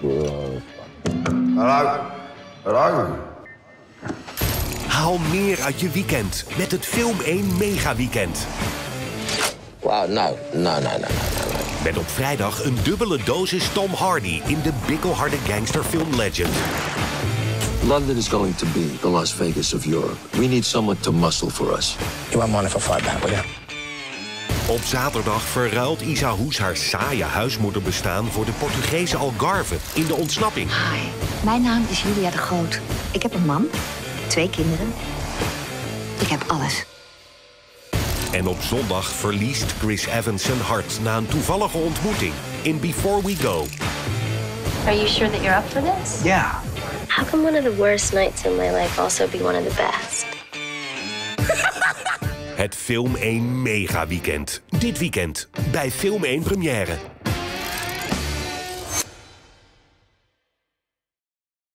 Hallo. Hallo. Haal meer uit je weekend met het Film 1 Mega Weekend. Wow, no, no, no, no, no, no. Met op vrijdag een dubbele dosis Tom Hardy in de bikkelharde gangsterfilm Legend. London is going to be the Las Vegas of Europe. We need someone to muscle for us. You want money for fight back, will you? Op zaterdag verruilt Isa Hoes haar saaie huismoederbestaan voor de Portugese Algarve in de ontsnapping. Hi, mijn naam is Julia de Groot. Ik heb een man, twee kinderen. Ik heb alles. En op zondag verliest Chris Evans zijn hart na een toevallige ontmoeting in Before We Go. Are you sure that you're up for this? Yeah. How can one of the worst nights in my life also be one of the best? Het Film 1 Mega Weekend. Dit weekend bij Film 1 Première.